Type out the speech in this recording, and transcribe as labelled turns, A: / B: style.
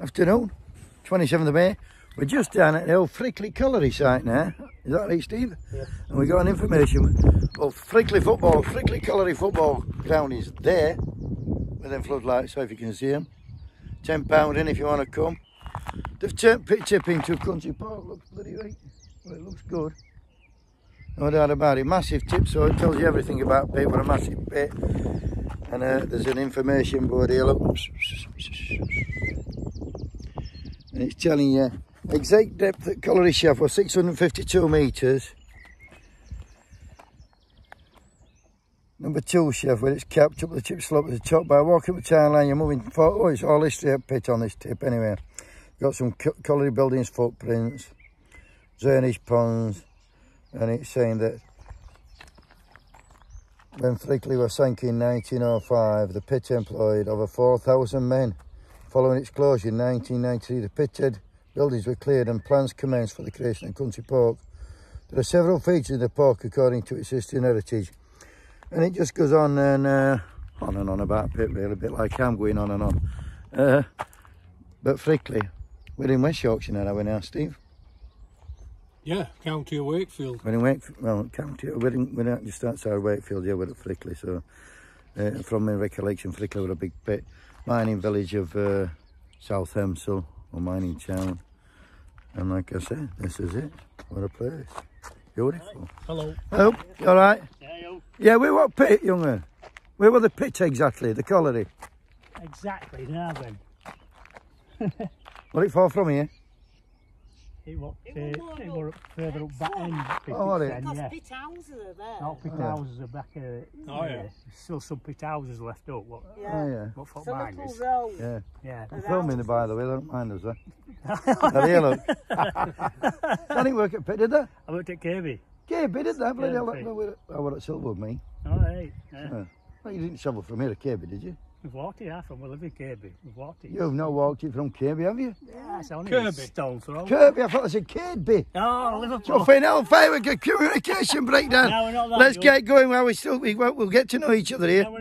A: afternoon, 27th of May. We're just down at the old Frickley Colliery site now. Is that right, Steve?
B: Yeah.
A: And we got an information. Well, Frickley football, Frickley Colliery football ground is there with them floodlights, so if you can see them. £10 in if you want to come. They've turned pit tip into a country park. Looks bloody right. Well, it looks good. No doubt about it. Massive tip, so it tells you everything about pit. What a massive pit. And uh, there's an information board here. Look. And it's telling you exact depth at Colliery Shaft was 652 metres. Number two shaft where it's capped up the chip slope at the top by walking up the town line you're moving forward. Oh, it's all history pit on this tip anyway. Got some colliery buildings footprints, Zernish ponds, and it's saying that when Frickley was sunk in 1905, the pit employed over 4,000 men. Following its closure in 1993, the pitted buildings were cleared and plans commenced for the creation of Country Park. There are several features in the park according to its history and heritage. And it just goes on and uh, on and on about pit really, a bit like I'm going on and on. Uh, but Frickley, we're in West Yorkshire now, are we now, Steve?
B: Yeah, County of Wakefield.
A: We're in Wakefield, well, County, we're, in, we're not just outside Wakefield, yeah, we're at Frickley, so uh, from my recollection, Frickley were a big pit. Mining village of uh, South Elmsall, or mining town. And like I said, this is it. What a place. Beautiful.
B: Hello.
A: Oh, you all right?
C: Yeah, yo.
A: Yeah, where what pit, young man? Where were the pit exactly, the colliery?
C: Exactly, now then.
A: What it far from here?
C: It was,
D: It
C: uh,
D: was more
C: it
D: up
C: further up back end.
A: Oh, was it?
C: then,
D: Because
C: yeah.
D: pit houses are there.
C: Not pit
A: Oh.
C: houses are back uh,
B: Oh, yeah.
C: There's still some pit houses left up. What,
D: Yeah.
A: Oh, yeah.
C: what foot
D: It's
C: mine
D: little
C: is.
D: road.
A: Yeah.
C: Yeah.
A: I'm filming it, by the way, they don't mind us, eh? There you look. I didn't work at pit, did they?
C: I worked at Kirkby.
A: Yeah, bit did that. Bloody hell, I was I was at Silverwood, me.
C: All right. Yeah.
A: Yeah. Well, you didn't travel from here to Kirkby, did you?
C: We've walked it, yeah, from we live in Kirkby. We've walked it.
A: You've not walked it from Kirkby, have you?
C: Yeah, it's only
B: Kirkby.
C: a stone throw.
A: Kirkby, I thought I said Kirkby.
C: Oh, Liverpool.
A: Nothing else, fire, communication breakdown.
C: No, we're not that
A: Let's
C: good.
A: get going while we still, we, we'll get to know each other here.
C: No, we're